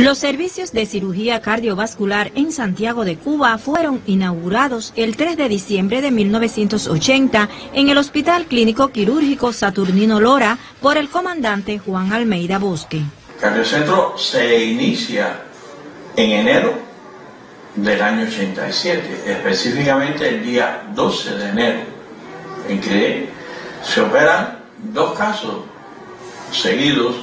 Los servicios de cirugía cardiovascular en Santiago de Cuba fueron inaugurados el 3 de diciembre de 1980 en el Hospital Clínico Quirúrgico Saturnino Lora por el comandante Juan Almeida Bosque. Cardiocentro se inicia en enero del año 87, específicamente el día 12 de enero, en que se operan dos casos seguidos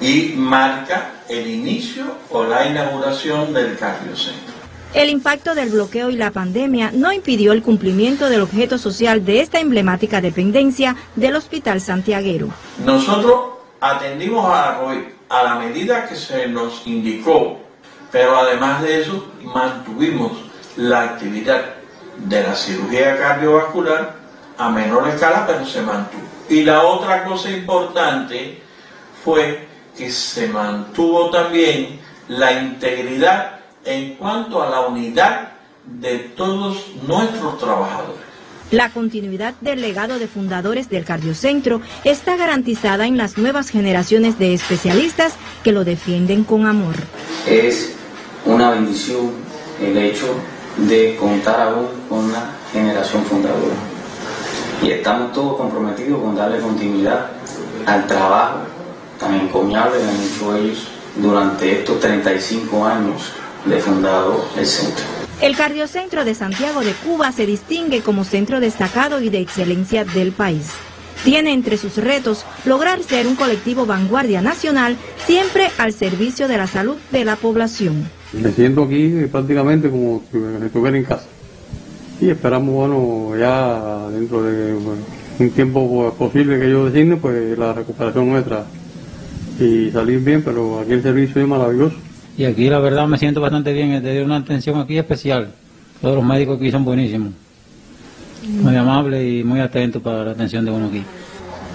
y marca el inicio o la inauguración del cardiocentro. El impacto del bloqueo y la pandemia no impidió el cumplimiento del objeto social de esta emblemática dependencia del Hospital Santiaguero. Nosotros atendimos a la a la medida que se nos indicó, pero además de eso mantuvimos la actividad de la cirugía cardiovascular a menor escala, pero se mantuvo. Y la otra cosa importante fue que se mantuvo también la integridad en cuanto a la unidad de todos nuestros trabajadores. La continuidad del legado de fundadores del cardiocentro está garantizada en las nuevas generaciones de especialistas que lo defienden con amor. Es una bendición el hecho de contar aún con la generación fundadora. Y estamos todos comprometidos con darle continuidad al trabajo tan encomiable han hecho ellos durante estos 35 años de fundado el centro. El Cardiocentro de Santiago de Cuba se distingue como centro destacado y de excelencia del país. Tiene entre sus retos lograr ser un colectivo vanguardia nacional siempre al servicio de la salud de la población. Me siento aquí prácticamente como si estuviera en casa. Y esperamos, bueno, ya dentro de un tiempo posible que yo designe, pues la recuperación nuestra y salir bien, pero aquí el servicio es maravilloso. Y aquí la verdad me siento bastante bien, te dio una atención aquí especial. Todos los médicos aquí son buenísimos, muy amables y muy atentos para la atención de uno aquí.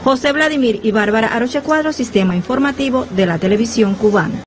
José Vladimir y Bárbara Aroche Cuadro, Sistema Informativo de la Televisión Cubana.